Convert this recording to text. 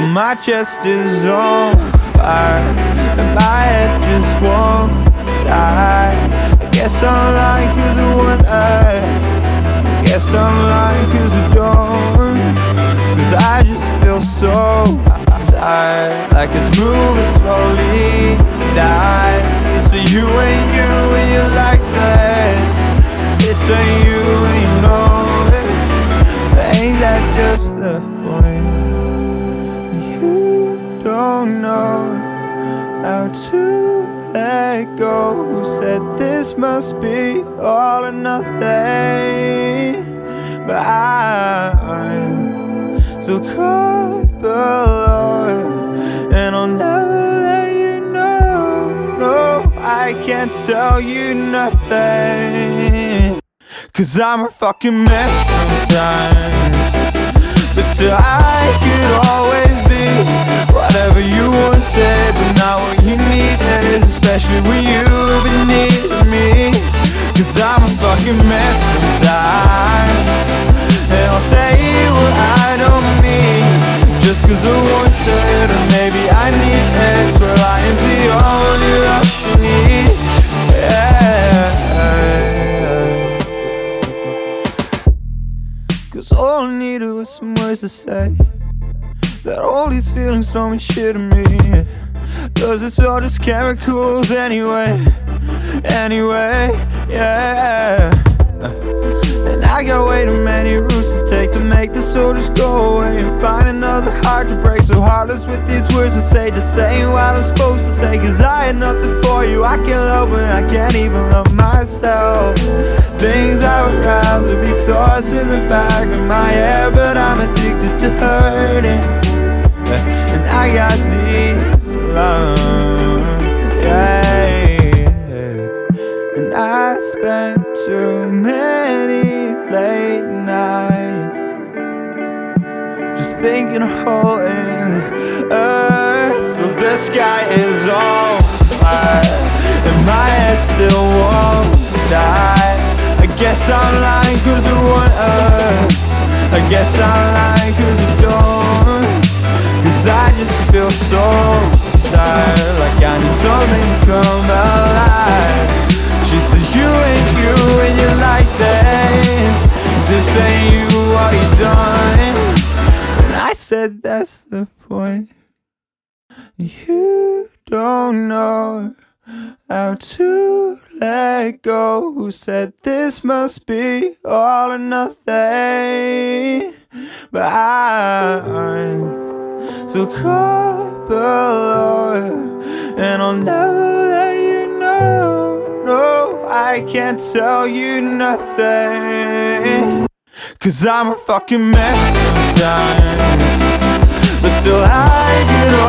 my chest is on fire And my head just won't die. I guess I'm lying cause I want I Guess I'm lying cause I don't Cause I just feel so tired Like it's moving slowly Die. So you ain't you and you like this This ain't you and you know it. Ain't that just the let go Who said this must be all or nothing. But I'm so caught below And I'll never let you know. No, I can't tell you nothing. Cause I'm a fucking mess sometimes. But still I When you've been needing me? Cause I'm a fucking mess sometimes. And I'll say what I don't mean Just cause I wanted Or maybe I need So lying's the only rush you need. Yeah. Cause all I needed was some words to say. That all these feelings don't mean shit to me Cause it's all just chemicals anyway Anyway, yeah. And I got way too many routes to take To make this all just go away And find another heart to break. So heartless with these words to say Just saying what I'm supposed to say. Cause I had nothing for you. I can't love when I can't even love myself. Things I would rather be thoughts in the back of my head But I'm addicted to hurting. And I got these Just thinking of hole in the earth. So the sky is on fire And my head still won't die. I guess I'm lying cause I want earth I guess I'm lying cause I don't. Cause I just feel so tired Like I need something said that's the point. You don't know how to let go. Who said this must be all or nothing? But I'm so caught below And I'll never let you know. No, I can't tell you nothing. Cause I'm a fucking mess sometimes But still I get